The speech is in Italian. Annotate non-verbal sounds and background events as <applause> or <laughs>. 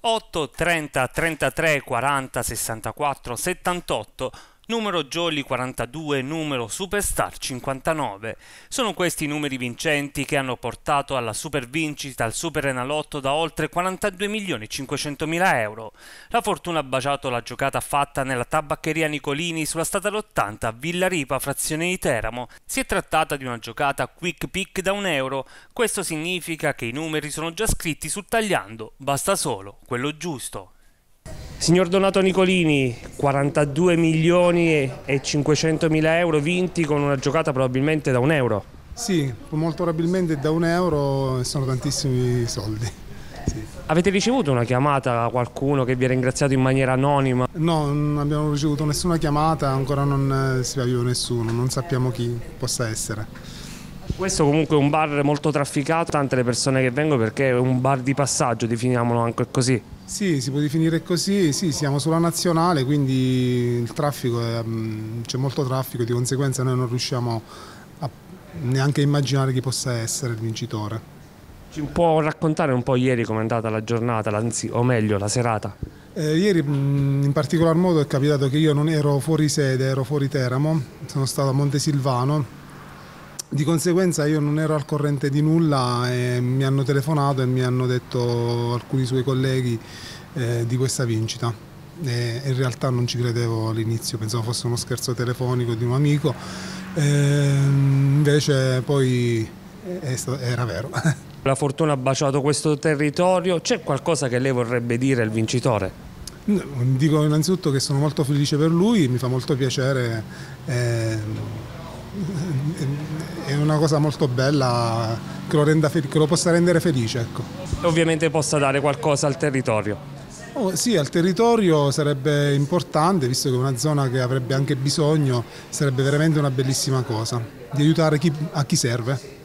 8 30 33 40 64 78 numero Jolly 42, numero Superstar 59. Sono questi i numeri vincenti che hanno portato alla supervincita al Super Enalotto da oltre 42 milioni 500 mila euro. La fortuna ha baciato la giocata fatta nella tabaccheria Nicolini sulla strada 80 a Villa Ripa, frazione di Teramo. Si è trattata di una giocata quick pick da un euro. Questo significa che i numeri sono già scritti sul tagliando, basta solo quello giusto. Signor Donato Nicolini, 42 milioni e 500 mila euro vinti con una giocata probabilmente da un euro. Sì, molto probabilmente da un euro sono tantissimi soldi. Sì. Avete ricevuto una chiamata da qualcuno che vi ha ringraziato in maniera anonima? No, non abbiamo ricevuto nessuna chiamata, ancora non si avviò nessuno, non sappiamo chi possa essere. Questo comunque è un bar molto trafficato, tante le persone che vengono perché è un bar di passaggio, definiamolo anche così. Sì, si può definire così, sì, siamo sulla nazionale, quindi il traffico mm, c'è molto traffico, di conseguenza noi non riusciamo a neanche a immaginare chi possa essere il vincitore. Ci può raccontare un po' ieri com'è andata la giornata, o meglio la serata? Eh, ieri mm, in particolar modo è capitato che io non ero fuori sede, ero fuori Teramo, sono stato a Montesilvano di conseguenza io non ero al corrente di nulla e mi hanno telefonato e mi hanno detto alcuni suoi colleghi eh, di questa vincita. E in realtà non ci credevo all'inizio, pensavo fosse uno scherzo telefonico di un amico, e invece poi era vero. <laughs> La fortuna ha baciato questo territorio, c'è qualcosa che lei vorrebbe dire al vincitore? Dico innanzitutto che sono molto felice per lui, mi fa molto piacere. Eh, è una cosa molto bella che lo, renda, che lo possa rendere felice. Ecco. E ovviamente possa dare qualcosa al territorio. Oh, sì, al territorio sarebbe importante, visto che è una zona che avrebbe anche bisogno, sarebbe veramente una bellissima cosa, di aiutare chi, a chi serve.